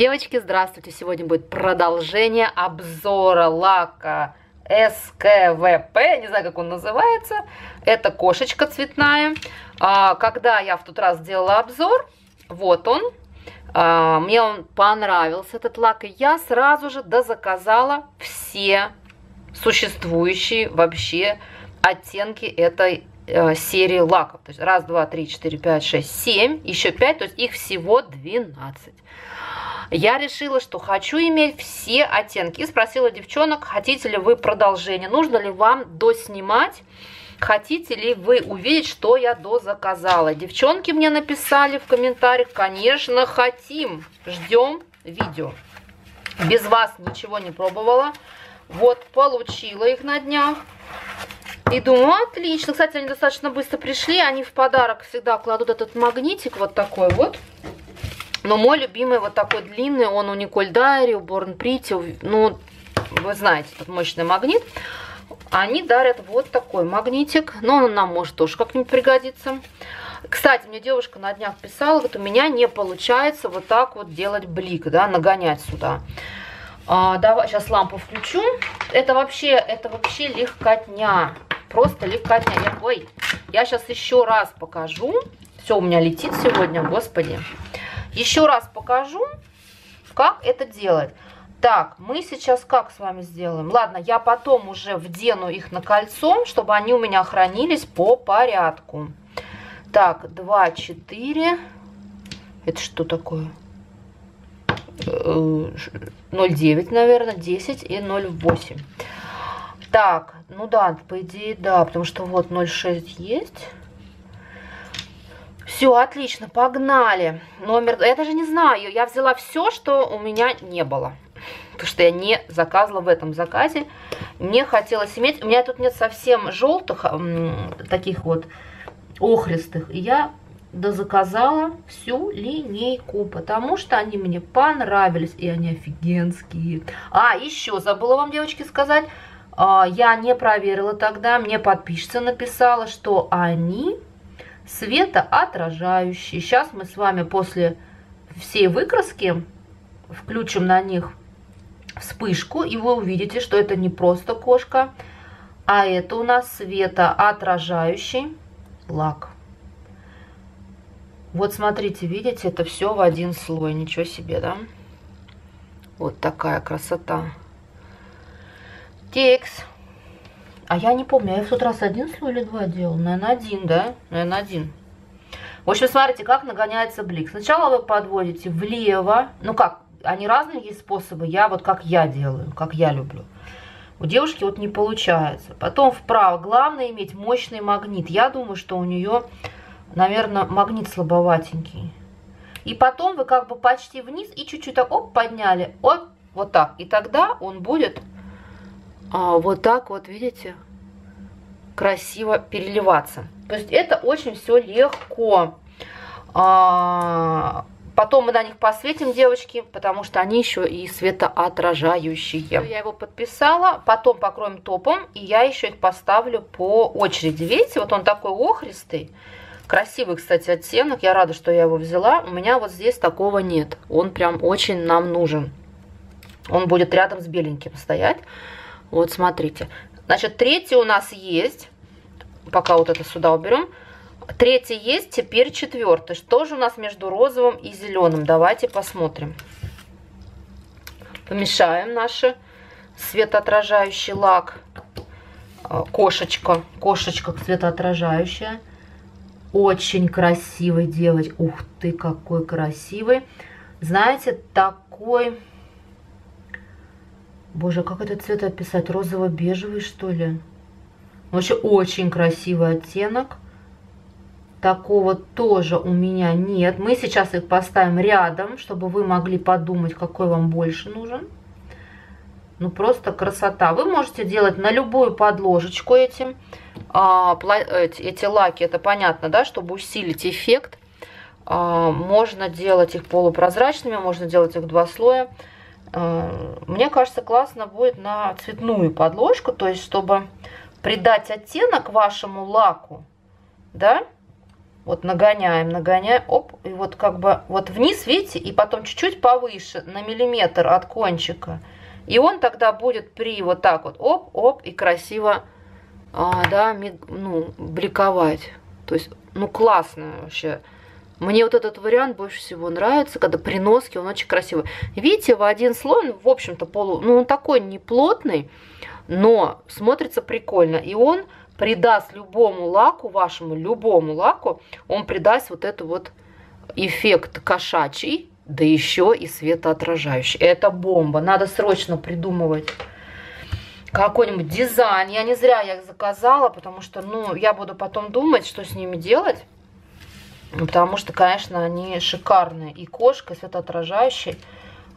Девочки, здравствуйте! Сегодня будет продолжение обзора лака СКВП, не знаю, как он называется. Это кошечка цветная. А, когда я в тот раз делала обзор, вот он. А, мне он понравился, этот лак, и я сразу же дозаказала все существующие вообще оттенки этой э, серии лаков. То есть раз, два, три, четыре, пять, шесть, семь, еще пять, то есть их всего 12 я решила, что хочу иметь все оттенки. И спросила девчонок, хотите ли вы продолжение, нужно ли вам доснимать, хотите ли вы увидеть, что я дозаказала. Девчонки мне написали в комментариях, конечно, хотим, ждем видео. Без вас ничего не пробовала. Вот, получила их на днях. И думаю, отлично. Кстати, они достаточно быстро пришли. Они в подарок всегда кладут этот магнитик вот такой вот. Но мой любимый вот такой длинный, он у Николь Дайри, у Борн Прити, ну, вы знаете, этот мощный магнит. Они дарят вот такой магнитик, но он нам может тоже как-нибудь пригодиться. Кстати, мне девушка на днях писала, говорит, у меня не получается вот так вот делать блик, да, нагонять сюда. А, давай, сейчас лампу включу. Это вообще, это вообще легкотня, просто легкотня. Я, ой, я сейчас еще раз покажу. Все у меня летит сегодня, господи. Еще раз покажу, как это делать. Так, мы сейчас как с вами сделаем? Ладно, я потом уже вдену их на кольцо, чтобы они у меня хранились по порядку. Так, 2, 4. Это что такое? 0,9, наверное, 10 и 0,8. Так, ну да, по идее, да, потому что вот 0,6 есть. Все, отлично, погнали. Номер, я даже не знаю, я взяла все, что у меня не было. Потому что я не заказывала в этом заказе. Мне хотелось иметь, у меня тут нет совсем желтых, таких вот охристых. И я дозаказала всю линейку, потому что они мне понравились, и они офигенские. А, еще забыла вам, девочки, сказать, а, я не проверила тогда, мне подписчица написала, что они светоотражающие. Сейчас мы с вами после всей выкраски включим на них вспышку, и вы увидите, что это не просто кошка, а это у нас светоотражающий лак. Вот смотрите, видите, это все в один слой, ничего себе, да? Вот такая красота. Текст. А я не помню, я в тот раз один слой или два делал? Наверное, один, да? Наверное, один. В общем, смотрите, как нагоняется блик. Сначала вы подводите влево. Ну как, они разные есть способы. Я вот как я делаю, как я люблю. У девушки вот не получается. Потом вправо. Главное иметь мощный магнит. Я думаю, что у нее, наверное, магнит слабоватенький. И потом вы как бы почти вниз и чуть-чуть так, оп, подняли. Оп, вот так. И тогда он будет а, вот так вот, видите, красиво переливаться. То есть это очень все легко. А, потом мы на них посветим, девочки, потому что они еще и светоотражающие. Я его подписала, потом покроем топом, и я еще их поставлю по очереди. Видите, вот он такой охристый. Красивый, кстати, оттенок. Я рада, что я его взяла. У меня вот здесь такого нет. Он прям очень нам нужен. Он будет рядом с беленьким стоять. Вот смотрите. Значит, третий у нас есть. Пока вот это сюда уберем. Третий есть, теперь четвертый. Что же у нас между розовым и зеленым? Давайте посмотрим. Помешаем наш светоотражающий лак. А, кошечка. Кошечка светоотражающая. Очень красивый девочка. Ух ты, какой красивый. Знаете, такой Боже, как этот цвет описать? Розово-бежевый, что ли? Вообще очень красивый оттенок. Такого тоже у меня нет. Мы сейчас их поставим рядом, чтобы вы могли подумать, какой вам больше нужен. Ну, просто красота. Вы можете делать на любую подложечку этим. А, эти, лаки, это понятно, да, чтобы усилить эффект. А, можно делать их полупрозрачными, можно делать их два слоя. Э, мне кажется, классно будет на цветную подложку, то есть, чтобы придать оттенок вашему лаку, да, Вот нагоняем, нагоняем, оп, и вот как бы вот вниз, видите, и потом чуть-чуть повыше, на миллиметр от кончика. И он тогда будет при вот так вот, оп, оп, и красиво, а, да, миг, ну, бликовать. То есть, ну, классно вообще. Мне вот этот вариант больше всего нравится, когда при носке он очень красивый. Видите, в один слой, в общем-то, полу, ну, он такой не плотный, но смотрится прикольно. И он придаст любому лаку, вашему любому лаку, он придаст вот это вот эффект кошачий, да еще и светоотражающий. Это бомба. Надо срочно придумывать какой-нибудь дизайн. Я не зря их заказала, потому что, ну, я буду потом думать, что с ними делать. Потому что, конечно, они шикарные. И кошка, и светоотражающий.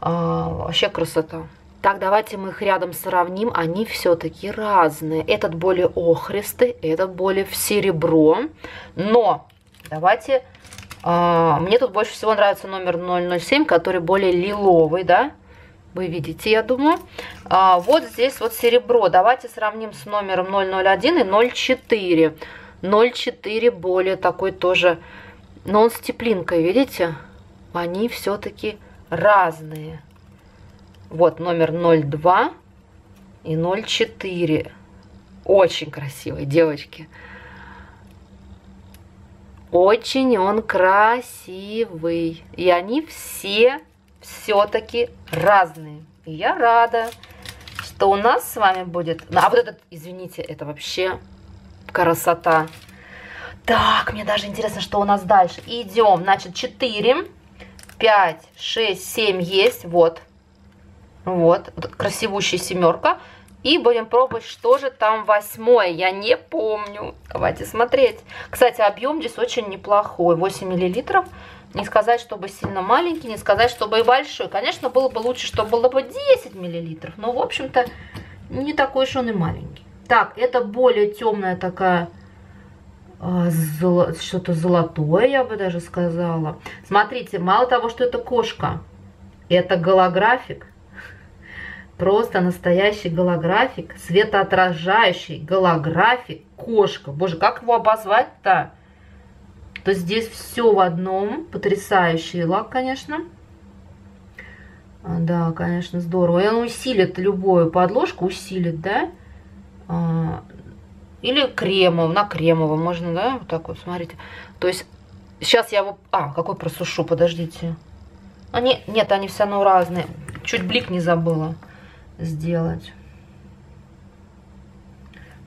А, вообще красота. Так, давайте мы их рядом сравним. Они все-таки разные. Этот более охристый, этот более в серебро. Но давайте... Э, мне тут больше всего нравится номер 007, который более лиловый, да? Вы видите, я думаю. А, вот здесь вот серебро. Давайте сравним с номером 001 и 04. 04 более такой тоже... Но он с теплинкой, видите? Они все-таки разные. Вот номер 02 и 04. Очень красивые девочки. Очень он красивый. И они все все-таки разные. И я рада, что у нас с вами будет... А вот этот, извините, это вообще красота. Так, мне даже интересно, что у нас дальше. Идем, значит, 4, 5, 6, 7 есть. Вот, вот, красивущая семерка. И будем пробовать, что же там восьмое. Я не помню. Давайте смотреть. Кстати, объем здесь очень неплохой. 8 миллилитров. Не сказать, чтобы сильно маленький, не сказать, чтобы и большой. Конечно, было бы лучше, чтобы было бы 10 миллилитров. Но, в общем-то, не такой уж он и маленький. Так, это более темная такая что-то золотое, я бы даже сказала. Смотрите, мало того, что это кошка, это голографик. Просто настоящий голографик, светоотражающий голографик, кошка. Боже, как его обозвать-то? То здесь все в одном. Потрясающий лак, конечно. А, да, конечно, здорово. И он усилит любую подложку, усилит, да? Или кремов, на кремовом можно, да? Вот так вот, смотрите. То есть сейчас я его... А, какой просушу, подождите. Они, нет, они все равно разные. Чуть блик не забыла сделать.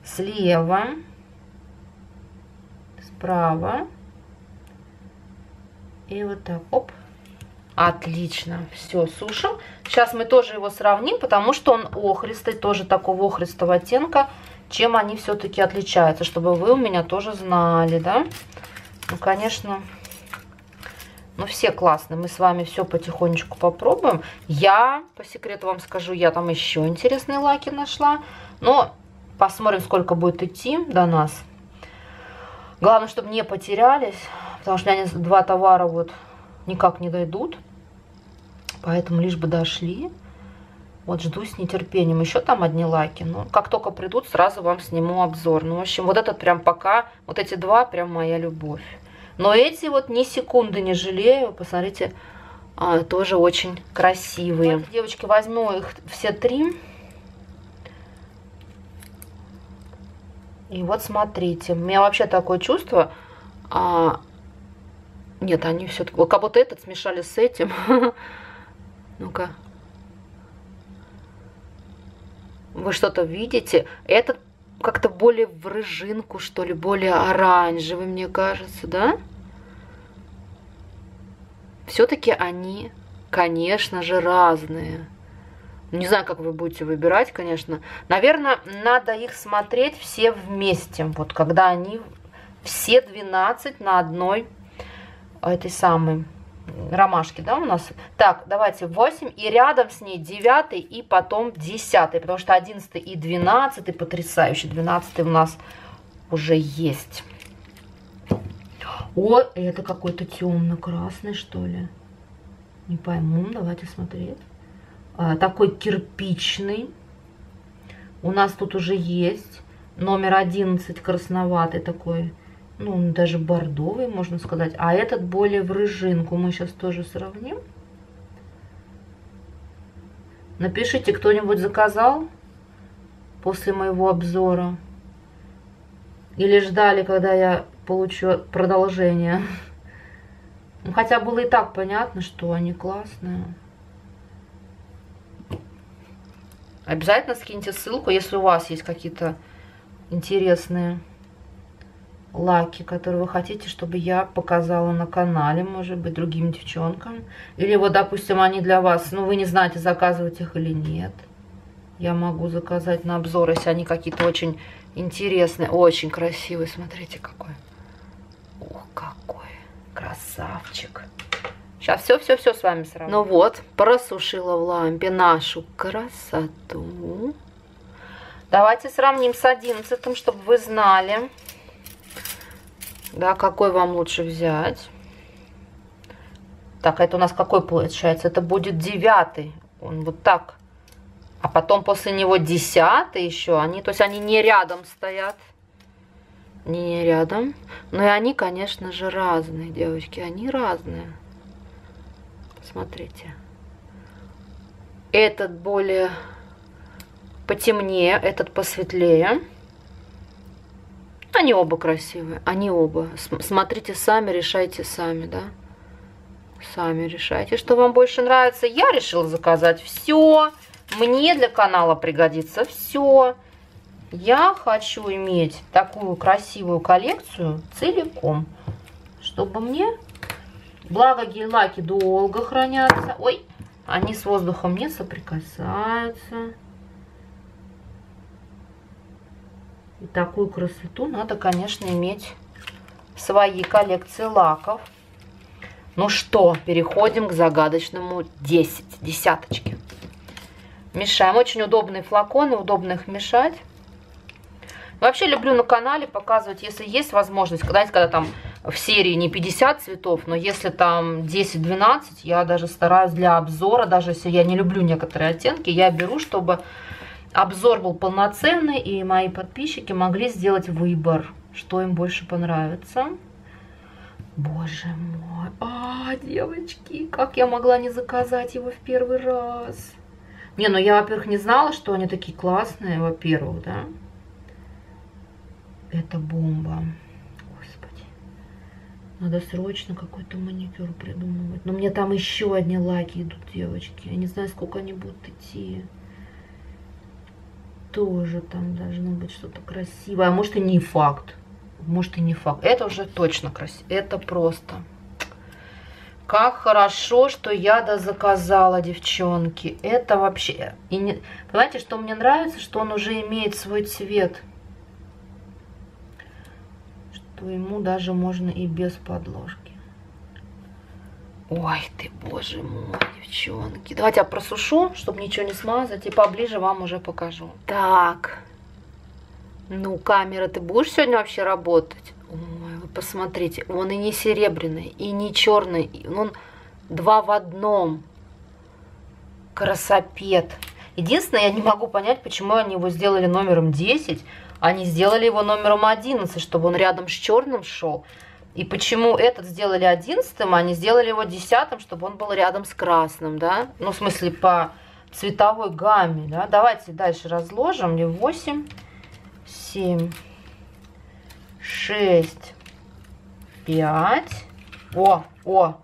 Слева, справа и вот так, оп. Отлично, все, сушим. Сейчас мы тоже его сравним, потому что он охристый, тоже такого охристого оттенка. Чем они все-таки отличаются, чтобы вы у меня тоже знали, да? Ну, конечно, ну, все классные. Мы с вами все потихонечку попробуем. Я, по секрету вам скажу, я там еще интересные лаки нашла. Но посмотрим, сколько будет идти до нас. Главное, чтобы не потерялись. Потому что они два товара вот никак не дойдут. Поэтому лишь бы дошли. Вот жду с нетерпением. Еще там одни лаки. Ну, как только придут, сразу вам сниму обзор. Ну, в общем, вот этот прям пока, вот эти два прям моя любовь. Но эти вот ни секунды не жалею. Посмотрите, а, тоже очень красивые. Давайте, девочки, возьму их все три. И вот смотрите, у меня вообще такое чувство, а, нет, они все-таки, как будто этот смешали с этим. Ну-ка. Вы что-то видите? Этот как-то более в рыжинку, что ли, более оранжевый, мне кажется, да? Все-таки они, конечно же, разные. Не знаю, как вы будете выбирать, конечно. Наверное, надо их смотреть все вместе. Вот когда они все 12 на одной этой самой ромашки, да, у нас. Так, давайте 8 и рядом с ней 9 и потом 10, потому что 11 и 12 потрясающий. 12 у нас уже есть. О, это какой-то темно-красный, что ли. Не пойму, давайте смотреть. А, такой кирпичный. У нас тут уже есть номер 11 красноватый такой Ну, он даже бордовый, можно сказать. А этот более в рыжинку. Мы сейчас тоже сравним. Напишите, кто-нибудь заказал после моего обзора? Или ждали, когда я получу продолжение? Ну, хотя было и так понятно, что они классные. Обязательно скиньте ссылку, если у вас есть какие-то интересные лаки, которые вы хотите, чтобы я показала на канале, может быть, другим девчонкам. Или вот, допустим, они для вас, ну, вы не знаете, заказывать их или нет. Я могу заказать на обзор, если они какие-то очень интересные, очень красивые. Смотрите, какой. Ох, какой красавчик. Сейчас все-все-все с вами сравню. Ну вот, просушила в лампе нашу красоту. Давайте сравним с одиннадцатым, чтобы вы знали, да, какой вам лучше взять. Так, это у нас какой получается? Это будет девятый. Он вот так. А потом после него десятый еще. Они, то есть они не рядом стоят. Не рядом. Но и они, конечно же, разные, девочки. Они разные. Смотрите. Этот более потемнее, этот посветлее. Они оба красивые, они оба. Смотрите сами, решайте сами, да? Сами решайте, что вам больше нравится. Я решила заказать все. Мне для канала пригодится все. Я хочу иметь такую красивую коллекцию целиком, чтобы мне, благо гель-лаки долго хранятся. Ой, они с воздухом не соприкасаются. Такую красоту надо, конечно, иметь в своей коллекции лаков. Ну что, переходим к загадочному 10, десяточке. Мешаем. Очень удобные флаконы, удобно их мешать. Вообще люблю на канале показывать, если есть возможность, знаете, когда там в серии не 50 цветов, но если там 10-12, я даже стараюсь для обзора, даже если я не люблю некоторые оттенки, я беру, чтобы обзор был полноценный, и мои подписчики могли сделать выбор, что им больше понравится. Боже мой, а, девочки, как я могла не заказать его в первый раз? Не, ну я, во-первых, не знала, что они такие классные, во-первых, да. Это бомба. Господи. Надо срочно какой-то маникюр придумывать. Но мне там еще одни лаки идут, девочки. Я не знаю, сколько они будут идти тоже там должно быть что-то красивое. А может и не факт. Может и не факт. Это уже точно красиво. Это просто. Как хорошо, что я дозаказала, девчонки. Это вообще... И не... Понимаете, что мне нравится? Что он уже имеет свой цвет. Что ему даже можно и без подложки. Ой ты, боже мой, девчонки. Давайте я просушу, чтобы ничего не смазать, и поближе вам уже покажу. Так. Ну, камера, ты будешь сегодня вообще работать? Ой, вы посмотрите, он и не серебряный, и не черный, он два в одном. Красопет. Единственное, я не могу понять, почему они его сделали номером 10, они сделали его номером 11, чтобы он рядом с черным шел. И почему этот сделали одиннадцатым, а не сделали его десятым, чтобы он был рядом с красным, да? Ну, в смысле, по цветовой гамме, да? Давайте дальше разложим. Мне 8, 7, 6, 5. О, о.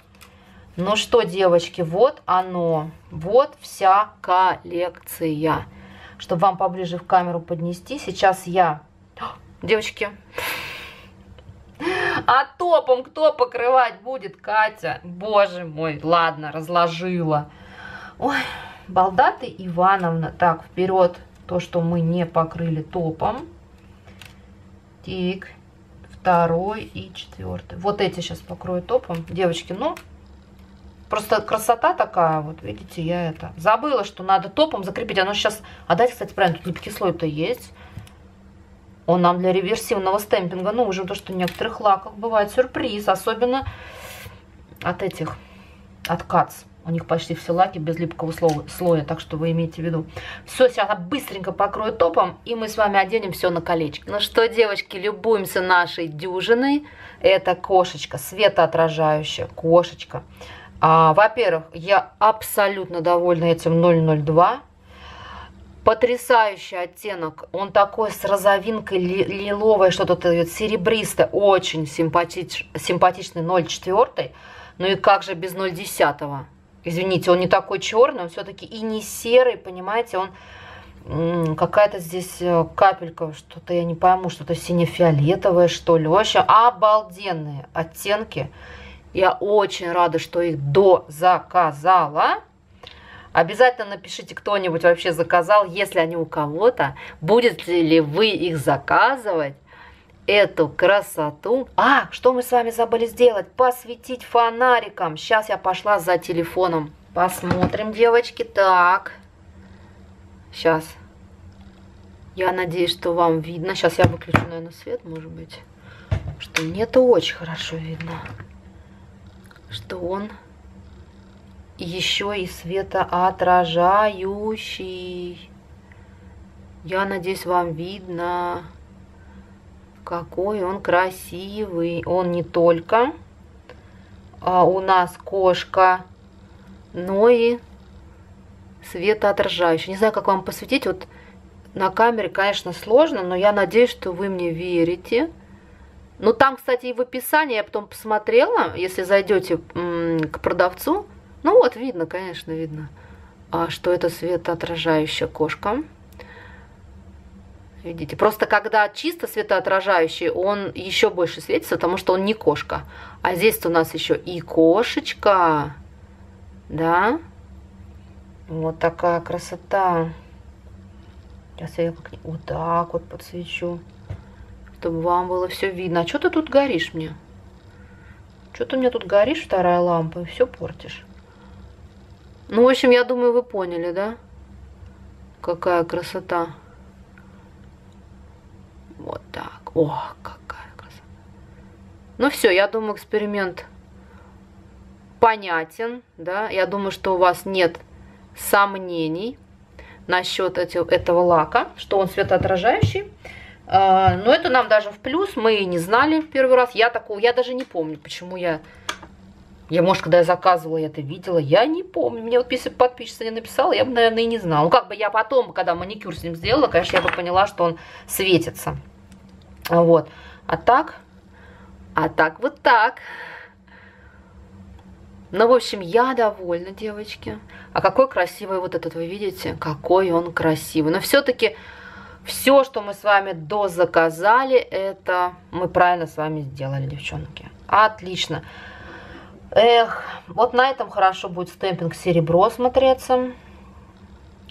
Ну что, девочки, вот оно. Вот вся коллекция. Чтобы вам поближе в камеру поднести, сейчас я... Девочки, а топом кто покрывать будет, Катя? Боже мой, ладно, разложила. Ой, балда ты, Ивановна. Так, вперед то, что мы не покрыли топом. Тик, второй и четвертый. Вот эти сейчас покрою топом. Девочки, ну, просто красота такая, вот видите, я это... Забыла, что надо топом закрепить. Оно сейчас... А дайте, кстати, правильно, тут липкий слой-то есть. Он нам для реверсивного стемпинга нужен, то что в некоторых лаках бывает сюрприз, особенно от этих, от КАЦ. У них почти все лаки без липкого слоя, так что вы имейте в виду. Все, сейчас я быстренько покрою топом, и мы с вами оденем все на колечко. Ну что, девочки, любуемся нашей дюжиной. Это кошечка, светоотражающая кошечка. А, Во-первых, я абсолютно довольна этим 002. Потрясающий оттенок. Он такой с розовинкой ли, лиловое, что-то серебристое. Очень симпатич, симпатичный 0,4. Ну и как же без 0,10? Извините, он не такой черный, он все-таки и не серый, понимаете, он какая-то здесь э, капелька, что-то я не пойму, что-то сине-фиолетовое, что ли. В общем, обалденные оттенки. Я очень рада, что их дозаказала. Обязательно напишите, кто-нибудь вообще заказал, если они у кого-то. Будете ли вы их заказывать? Эту красоту. А, что мы с вами забыли сделать? Посветить фонариком. Сейчас я пошла за телефоном. Посмотрим, девочки. Так. Сейчас. Я надеюсь, что вам видно. Сейчас я выключу, наверное, свет, может быть. Что мне это очень хорошо видно. Что он еще и светоотражающий. Я надеюсь, вам видно, какой он красивый. Он не только а у нас кошка, но и светоотражающий. Не знаю, как вам посветить. Вот на камере, конечно, сложно, но я надеюсь, что вы мне верите. Ну, там, кстати, и в описании я потом посмотрела, если зайдете к продавцу, ну вот, видно, конечно, видно, а, что это светоотражающая кошка. Видите, просто когда чисто светоотражающий, он еще больше светится, потому что он не кошка. А здесь у нас еще и кошечка. Да? Вот такая красота. Сейчас я как вот так вот подсвечу, чтобы вам было все видно. А что ты тут горишь мне? Что ты мне тут горишь, вторая лампа, и все портишь? Ну, в общем, я думаю, вы поняли, да? Какая красота. Вот так. О, какая красота. Ну все, я думаю, эксперимент понятен, да. Я думаю, что у вас нет сомнений насчет этого лака, что он светоотражающий. А, но это нам даже в плюс, мы не знали первый раз. Я такого, я даже не помню, почему я я, может, когда я заказывала, я это видела, я не помню. Мне вот если подписчица не написала, я бы, наверное, и не знала. Ну, как бы я потом, когда маникюр с ним сделала, конечно, я бы поняла, что он светится. Вот. А так, а так вот так. Ну, в общем, я довольна, девочки. А какой красивый вот этот, вы видите? Какой он красивый. Но все-таки все, что мы с вами дозаказали, это мы правильно с вами сделали, девчонки. Отлично. Эх, вот на этом хорошо будет стемпинг серебро смотреться.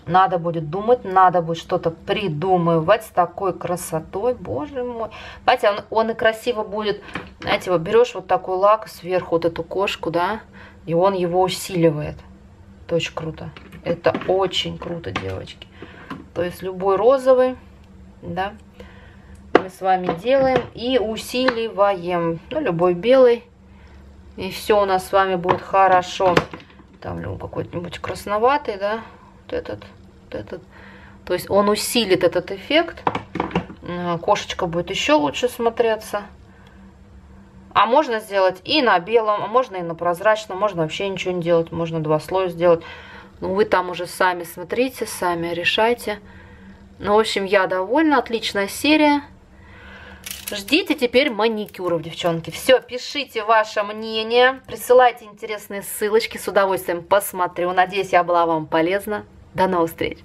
Надо будет думать, надо будет что-то придумывать с такой красотой, боже мой. Знаете, он, он и красиво будет, знаете, вот берешь вот такой лак сверху, вот эту кошку, да, и он его усиливает. Это очень круто. Это очень круто, девочки. То есть любой розовый, да, мы с вами делаем и усиливаем. Ну, любой белый и все у нас с вами будет хорошо. Там какой-нибудь красноватый, да, вот этот, вот этот. То есть он усилит этот эффект. Кошечка будет еще лучше смотреться. А можно сделать и на белом, а можно и на прозрачном, можно вообще ничего не делать, можно два слоя сделать. Ну, вы там уже сами смотрите, сами решайте. Ну, в общем, я довольна, отличная серия. Ждите теперь маникюров, девчонки. Все, пишите ваше мнение, присылайте интересные ссылочки, с удовольствием посмотрю. Надеюсь, я была вам полезна. До новых встреч!